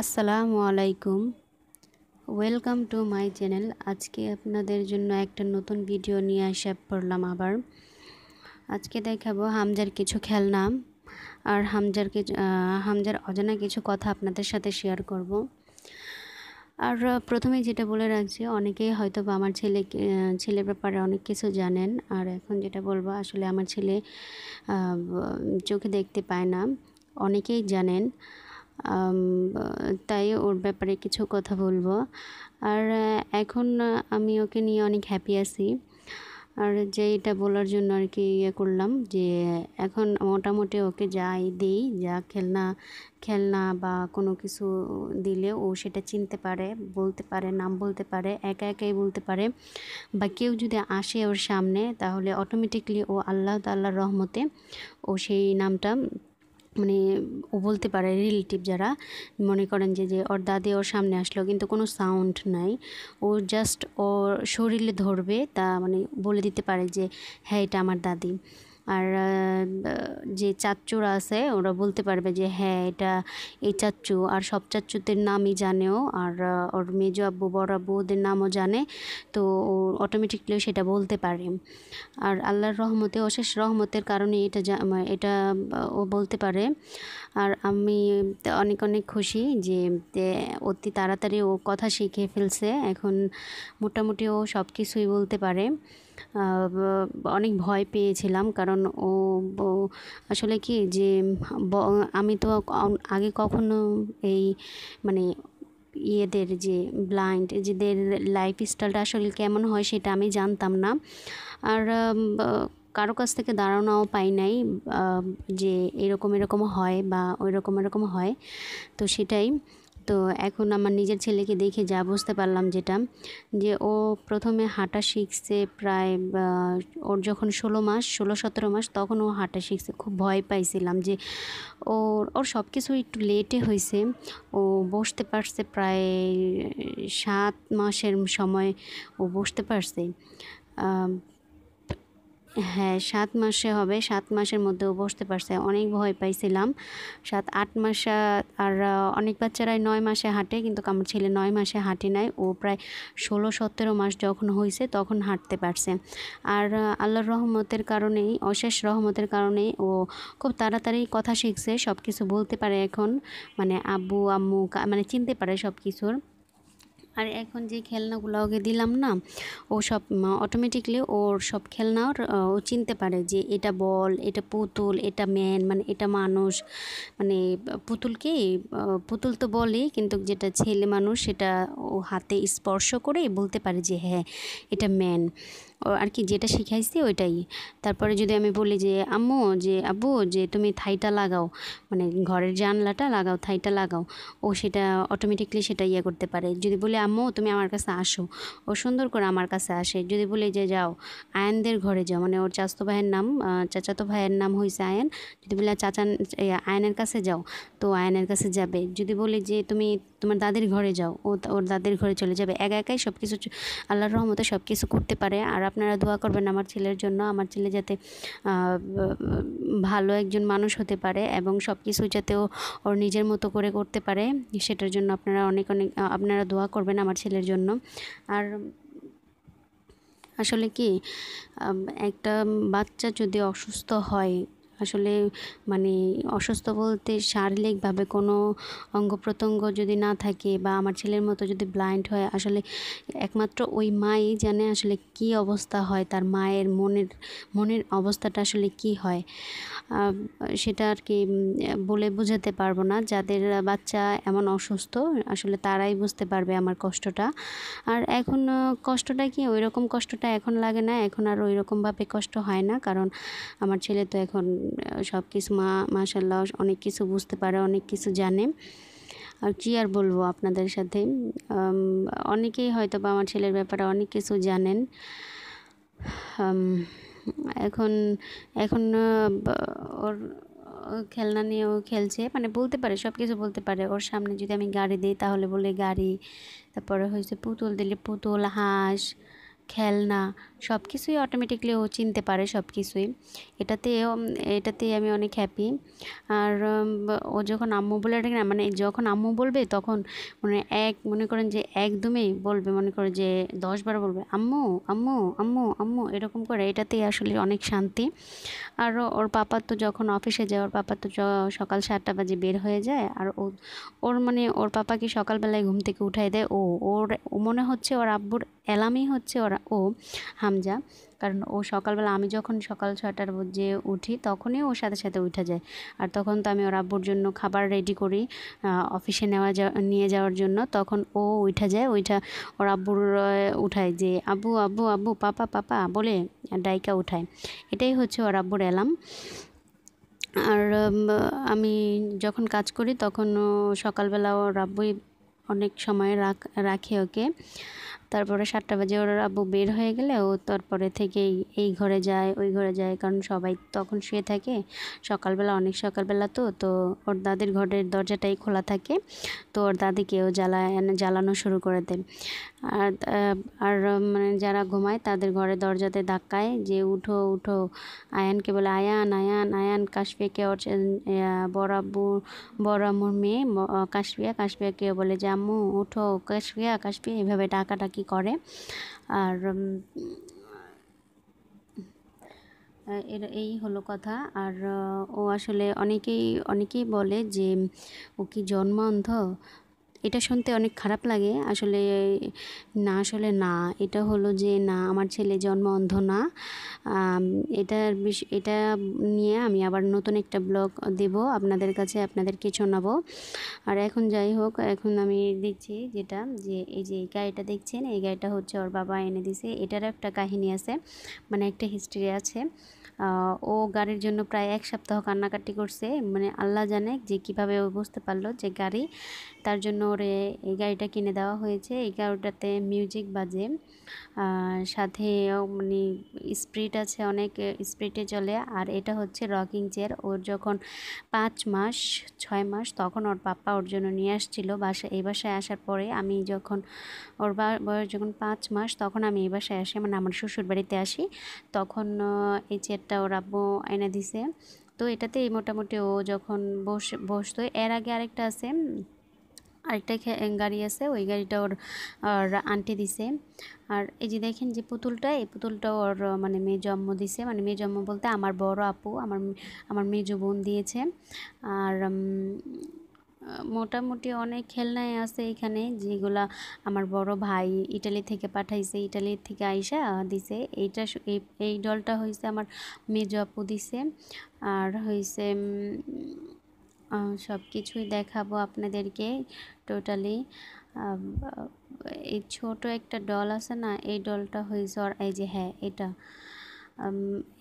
আসসালামু আলাইকুম। Welcome to my channel আজকে আপনাদের জন্য একটা নতুন ভিডিও নিয়ে আসা পড়লাম আবার। আজকে দেখাবো হামজার কিছু খেলনা আর হামজার কিছু হামজার অজানা কিছু কথা আপনাদের সাথে শেয়ার করব। আর প্রথমে যেটা বলে রাখছি, অনেকেই হয়তো বা আমার ছেলে ছেলের ব্যাপারে অনেক কিছু জানেন। আর এখন যেটা বলব, আসলে আমার ছেলে চোখে দেখতে পায় না। অনেকেই জানেন তাই ওর ব্যাপারে কিছু কথা বলব। আর এখন আমি ওকে নিয়ে অনেক হ্যাপি আছি। আর যে এটা বলার জন্য আর কি ইয়ে করলাম যে, এখন মোটামুটি ওকে যাই দিই, যা খেলনা খেলনা বা কোনো কিছু দিলে ও সেটা চিনতে পারে, বলতে পারে, নাম বলতে পারে, একা একাই বলতে পারে। বা কেউ যদি আসে ওর সামনে, তাহলে অটোমেটিকলি ও আল্লাহ তাল্লাহর রহমতে ও সেই নামটা মানে ও বলতে পারে রিলেটিভ যারা, মনে করেন যে যে ওর দাদি ওর সামনে আসলো কিন্তু কোনো সাউন্ড নাই। ও জাস্ট ওর শরীরে ধরবে তা মানে বলে দিতে পারে যে হ্যাঁ এটা আমার দাদি। আর যে চাচ্চুরা আছে, ওরা বলতে পারবে যে হ্যাঁ এটা এই চাচ্চু। আর সব চাচ্চুদের নামই জানেও, আর ওর মেজো আব্বু, বড় আব্বু ওদের নামও জানে, তো ও অটোমেটিকলি সেটা বলতে পারে। আর আল্লাহর রহমতে, অশেষ রহমতের কারণে এটা এটা ও বলতে পারে। আর আমি অনেক অনেক খুশি যে অতি তাড়াতাড়ি ও কথা শিখে ফেলছে। এখন মোটামুটি ও সব কিছুই বলতে পারে। অনেক ভয় পেয়েছিলাম। কারণ ও আসলে কি যে আমি তো আগে কখনো এই মানে ইয়েদের যে ব্লাইন্ড যেদের লাইফ স্টাইলটা আসলে কেমন হয় সেটা আমি জানতাম না। আর কারও কাছ থেকে ধারণাও পাই নাই যে এরকম এরকম হয় বা ওই রকম এরকম হয়। তো সেটাই। তো এখন আমার নিজের ছেলেকে দেখে যা বুঝতে পারলাম যেটা, যে ও প্রথমে হাঁটা শিখছে প্রায় ওর যখন ষোলো মাস, ষোলো সতেরো মাস তখন ও হাঁটা শিখছে। খুব ভয় পাইছিলাম যে ওর ওর সব কিছু একটু লেটে হয়েছে ও বসতে পারছে প্রায় সাত মাসের সময় ও বসতে পারছে। হ্যাঁ সাত মাসে হবে। সাত মাসের মধ্যেও বসতে পারছে। অনেক ভয় পাইছিলাম। সাত, আট মাসে আর অনেক বাচ্চারাই নয় মাসে হাঁটে, কিন্তু আমার ছেলে নয় মাসে হাঁটে নাই। ও প্রায় ষোলো, সতেরো মাস যখন হয়েছে তখন হাঁটতে পারছে। আর আল্লাহর রহমতের কারণেই, অশেষ রহমতের কারণেই ও খুব তাড়াতাড়ি কথা শিখছে সব কিছু বলতে পারে এখন। মানে আব্বু, আম্মু মানে চিনতে পারে সব কিছুর আর এখন যে খেলনাগুলো ওকে দিলাম না, ও সব অটোমেটিকলি ওর সব খেলনার ও চিনতে পারে যে এটা বল, এটা পুতুল, এটা ম্যান মানে এটা মানুষ। মানে পুতুলকে পুতুল তো বলে, কিন্তু যেটা ছেলে মানুষ সেটা ও হাতে স্পর্শ করে বলতে পারে যে হ্যাঁ এটা ম্যান আর কি যেটা শিখাইছি ওইটাই। তারপরে যদি আমি বলি যে, আম্মু, যে আব্বু, যে তুমি থাইটা লাগাও মানে ঘরের জানলাটা লাগাও, থাইটা লাগাও, ও সেটা অটোমেটিকলি সেটা ইয়ে করতে পারে। যদি বলি, আম্মু, তুমি আমার কাছে আসো। ও সুন্দর করে আমার কাছে আসে। যদি বলি যে, যাও, আয়নদের ঘরে যাও। মানে ওর চাচতো ভাইয়ের নাম চাচাতো ভাইয়ের নাম হয়েছে আয়ন। যদি বলি চাচা আয়নের কাছে যাও, তো আয়নের কাছে যাবে। যদি বলি যে, তুমি তোমার দাদির ঘরে যাও, ও ওর দাদির ঘরে চলে যাবে। একা একাই সব কিছু আল্লাহর রহমতে সব কিছু করতে পারে। আর আপনারা দোয়া করবেন আমার ছেলের জন্য। আমার ছেলে যাতে ভালো একজন মানুষ হতে পারে এবং সব কিছু যাতে ও, ওর নিজের মতো করে করতে পারে, সেটার জন্য আপনারা অনেক অনেক আপনারা দোয়া করবেন আমার ছেলের জন্য। আর আসলে কি একটা বাচ্চা যদি অসুস্থ হয় আসলে মানে অসুস্থ বলতে শারীরিকভাবে কোনো অঙ্গ প্রত্যঙ্গ যদি না থাকে বা আমার ছেলের মতো যদি ব্লাইন্ড হয়, আসলে একমাত্র ওই মাই জানে আসলে কি অবস্থা হয়, তার মায়ের মনের মনের অবস্থাটা আসলে কি হয়। সেটা আর কি বলে বোঝাতে পারব না। যাদের বাচ্চা এমন অসুস্থ, আসলে তারাই বুঝতে পারবে আমার কষ্টটা। আর এখন কষ্টটা কি ওই রকম কষ্টটা এখন লাগে না, এখন আর ওই রকমভাবে কষ্ট হয় না। কারণ আমার ছেলে তো এখন সব কিছু মা মাশাল্লাহ অনেক কিছু বুঝতে পারে, অনেক কিছু জানে। আর কী আর বলব আপনাদের সাথে? অনেকেই হয়তো বা আমার ছেলের ব্যাপারে অনেক কিছু জানেন। এখন এখন ওর খেলনা নিয়েও খেলছে মানে বলতে পারে সব কিছু বলতে পারে। ওর সামনে যদি আমি গাড়ি দিই, তাহলে বলে গাড়ি। তারপরে হয়েছে পুতুল, দিলে পুতুল, হাঁস, খেলনা। সব কিছুই অটোমেটিকলি ও চিনতে পারে সব কিছুই এটাতে এটাতে আমি অনেক হ্যাপি আর ও যখন আম্মু বলে ডাকে না মানে যখন আম্মু বলবে তখন মানে এক, মনে করেন যে একদমই বলবে, মনে করে যে দশবার বলবে, আম্মু আম্মু আম্মু আম্মু, এরকম করে। এটাতেই আসলে অনেক শান্তি। আর ওর পাপা তো যখন অফিসে যায়, ওর পাপা তো সকাল সাতটা বাজে বের হয়ে যায়। আর ও, ওর মানে ওর পাপাকে সকালবেলায় ঘুম থেকে উঠাই দেয় ও। ওর মনে হচ্ছে ওর আব্বুর অ্যালামই হচ্ছে ওরা, ও। হামজা কারণ ও সকালবেলা আমি যখন সকাল ছটার যে উঠি তখনই ওর সাথে সাথে উঠে যায়। আর তখন তো আমি ওর আব্বুর জন্য খাবার রেডি করি অফিসে নেওয়া যা, নিয়ে যাওয়ার জন্য। তখন ও উঠে যায় ওইটা ওর আব্বুর উঠায় যে, আব্বু আব্বু আব্বু, পাপা পাপা, বলে ডাইকা উঠায়। এটাই হচ্ছে ওর আব্বুর অ্যালাম আর আমি যখন কাজ করি তখন সকালবেলা ওর আব্বুই অনেক সময় রাখ, রাখে ওকে। তারপরে সাতটা বাজে ওর আব্বু বের হয়ে গেলে ও তারপরে থেকেই এই ঘরে যায়, ওই ঘরে যায়। কারণ সবাই তখন শুয়ে থাকে। সকালবেলা, অনেক সকালবেলা তো তো ওর দাদির ঘরের দরজাটাই খোলা থাকে। তো ওর দাদিকেও জ্বালায় জ্বালানো শুরু করে দেয়। আর আর মানে যারা ঘুমায় তাদের ঘরে দরজাতে ধাক্কায় যে, উঠো উঠো। আয়ানকে বলে, আয়ান আয়ান আয়ান, কাশফিয়াকে ওর বড় আব্বু বড় আম্মুর মেয়ে কাশফিয়া। কাশফিয়াকে বলে যে, আম্মু, উঠো, কাশফিয়া কাশফিয়া। এভাবে ডাকাডাকি কি করে? আর এর, এই হলো কথা। আর, ও আসলে অনেকেই অনেকেই বলে যে, ও কি জন্ম অন্ধ এটা শুনতে অনেক খারাপ লাগে। আসলে না আসলে না। এটা হলো যে, না, আমার ছেলে জন্ম অন্ধ না। এটার এটা নিয়ে আমি আবার নতুন একটা ব্লগ দেব। আপনাদের কাছে আপনাদেরকে শোনাবো। আর এখন যাই হোক, এখন আমি দেখছি যেটা, যে এই যে এই গাড়িটা দেখছেন, এই গাড়িটা হচ্ছে ওর বাবা এনে দিছে। এটারও একটা কাহিনী আছে মানে একটা হিস্ট্রি আছে। ও গাড়ির জন্য প্রায় এক সপ্তাহ কান্নাকাটি করছে। মানে আল্লাহ জানে যে কীভাবে ও বুঝতে পারল যে গাড়ি তার জন্য ওরে এই গাড়িটা কিনে দেওয়া হয়েছে। এই গাড়িটাতে মিউজিক বাজে। সাথে মানে স্প্রিট আছে, অনেক স্প্রিটে চলে। আর এটা হচ্ছে রকিং চেয়ার ওর যখন পাঁচ মাস, ছয় মাস, তখন ওর পাপ্পা ওর জন্য নিয়ে আসছিল বাসা, এই বাসায় আসার পরে আমি যখন, ওর বয়স যখন পাঁচ মাস, তখন আমি এই বাসায় আসি মানে আমার শ্বশুর বাড়িতে আসি। তখন এই চেয়ারটা ওর আব্বু এনে দিছে। তো এটাতে মোটামুটি ও যখন বস, বসতো, এর আগে আরেকটা আছে আরেকটা গাড়ি আছে, ওই গাড়িটা ওর, আর আন্টি দিছে। আর এই যে দেখেন যে পুতুলটা, এই পুতুলটা ওর মানে মেয়ে জন্ম দিছে। মানে মেয়ে জন্ম বলতে আমার বড় আপু, আমার আমার মেজো বোন দিয়েছে। আর মোটামুটি অনেক খেলনাই আছে এখানে, যেগুলা আমার বড় ভাই ইটালি থেকে পাঠাইছে। ইটালি থেকে আইসা দিছে। এইটা এই ডলটা হয়েছে আমার মেজো আপু দিছে। আর হয়েছে সব কিছুই দেখাবো আপনাদেরকে টোটালি এই ছোট একটা ডল আছে না, এই ডলটা হয়েছে ওর, এই যে হ্যাঁ এটা।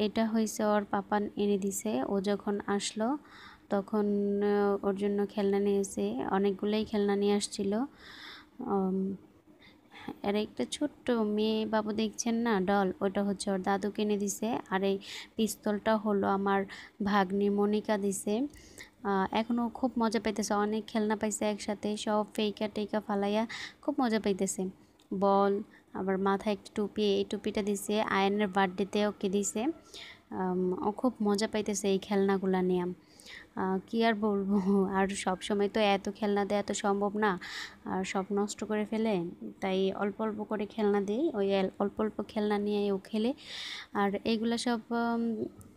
এটা হয়েছে ওর পাপা এনে দিছে, ও যখন আসলো, তখন ওর জন্য খেলনা নিয়েছে, অনেকগুলোই খেলনা নিয়ে আসছিল। আর একটা ছোট্ট মেয়ে বাবু দেখছেন না ডল ওটা হচ্ছে ওর দাদু কিনে দিছে, আর এই পিস্তলটা হলো আমার ভাগ্নি মনিকা দিছে। এখনও খুব মজা পাইতেছে। অনেক খেলনা পাইছে একসাথে, সব ফেইকা টেকা ফালাইয়া খুব মজা পাইতেছে। বল, আবার মাথায় একটা টুপি, এই টুপিটা দিছে, আয়নের বার্থডেতে ওকে দিছে। ও খুব মজা পাইতেছে এই খেলনাগুলো নিয়ে। কি আর বলব, আর সব সময় তো এত খেলনা দেওয়া তো সম্ভব না। আর সব নষ্ট করে ফেলে, তাই অল্প অল্প করে খেলনা দিই। ওই অল্প অল্প খেলনা নিয়ে ও খেলে। আর এইগুলো সব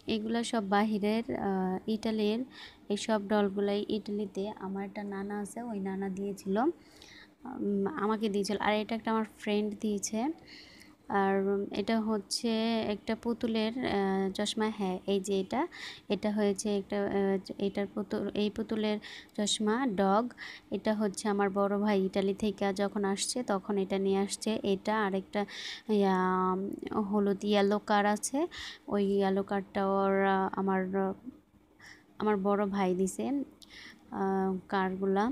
এগুলো সব বাহিরের ইটালির এইসব ডলগুলাই ইটালিতে আমার একটা নানা আছে, ওই নানা দিয়েছিল। আমাকে দিয়েছিল। আর এটা একটা আমার ফ্রেন্ড দিয়েছে। আর এটা হচ্ছে একটা পুতুলের চশমা হ্যাঁ এই যে এটা এটা হয়েছে একটা এটার পুতুল, এই পুতুলের চশমা, ডগ, এটা হচ্ছে আমার বড় ভাই ইটালি থেকে যখন আসছে তখন এটা নিয়ে আসছে, এটা আর একটা হলুদ ইয়েলো কার আছে, ওই ইয়েলো কারটা ওর, আমার আমার বড় ভাই দিছে কারগুলা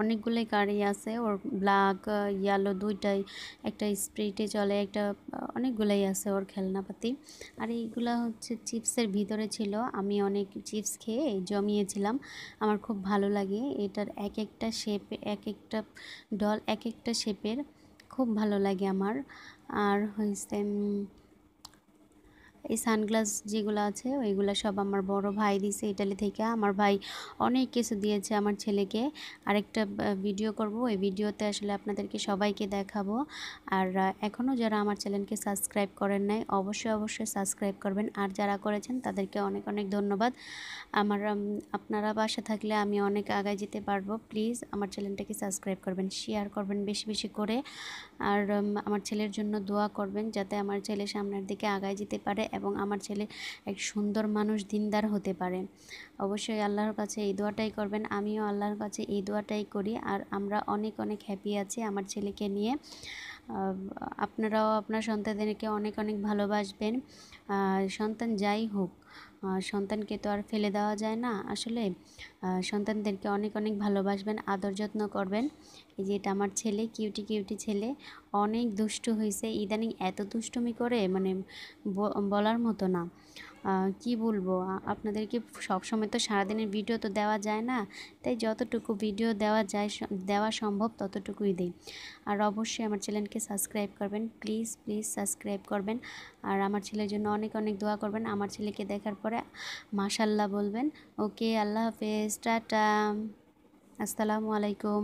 অনেকগুলোই গাড়ি আছে, ওর ব্ল্যাক ইয়েলো দুইটাই, একটা স্প্রিটে চলে, একটা অনেকগুলোই আছে ওর খেলনাপাতি। আর এইগুলা হচ্ছে চিপসের ভিতরে ছিল, আমি অনেক চিপস খেয়ে জমিয়েছিলাম, আমার খুব ভালো লাগে। এটার এক একটা শেপ এক একটা ডল এক একটা শেপের খুব ভালো লাগে আমার। আর হয়েছে এই সানগ্লাস যেগুলো আছে, ওইগুলো সব আমার বড় ভাই দিছে ইটালি থেকে। আমার ভাই অনেক কিছু দিয়েছে আমার ছেলেকে। আরেকটা ভিডিও করব। ওই ভিডিওতে আসলে আপনাদেরকে সবাইকে দেখাবো। আর এখনও যারা আমার চ্যানেলকে সাবস্ক্রাইব করেন নাই, অবশ্যই অবশ্যই সাবস্ক্রাইব করবেন। আর যারা করেছেন, তাদেরকে অনেক অনেক ধন্যবাদ। আমার আপনারা বাসা থাকলে আমি অনেক আগায় যেতে পারব। প্লিজ আমার চ্যানেলটাকে সাবস্ক্রাইব করবেন শেয়ার করবেন বেশি বেশি করে। আর আমার ছেলের জন্য দোয়া করবেন, যাতে আমার ছেলে সামনের দিকে আগায় যেতে পারে। এবং আমার ছেলে এক সুন্দর মানুষ দিনদার হতে পারে। অবশ্যই আল্লাহর কাছে এই দোয়াটাই করবেন। আমিও আল্লাহর কাছে এই দোয়াটাই করি। আর আমরা অনেক অনেক হ্যাপি আছি আমার ছেলেকে নিয়ে। আপনারাও আপনার সন্তানদেরকে অনেক অনেক ভালোবাসবেন। সন্তান যাই হোক সন্তানকে তো আর ফেলে দেওয়া যায় না। আসলে সন্তানদেরকে অনেক অনেক ভালোবাসবেন, আদর যত্ন করবেন। এই যে এটা আমার ছেলে, কিউটি কিউটি ছেলে, অনেক দুষ্টু হয়েছে ইদানিং এত দুষ্টুমি করে মানে বলার মতো না। কি বলব? আপনাদেরকে সবসময় তো সারাদিনের ভিডিও তো দেওয়া যায় না, তাই যতটুকু ভিডিও দেওয়া যায় দেওয়া সম্ভব ততটুকুই দিই। আর অবশ্যই আমার চ্যানেলকে সাবস্ক্রাইব করবেন, প্লিজ প্লিজ সাবস্ক্রাইব করবেন। আর আমার ছেলের জন্য অনেক অনেক দোয়া করবেন। আমার ছেলেকে দেখার পরে মাশাল্লাহ বলবেন। ওকে, আল্লাহ হাফেজ, টাটা। আসসালামু আলাইকুম।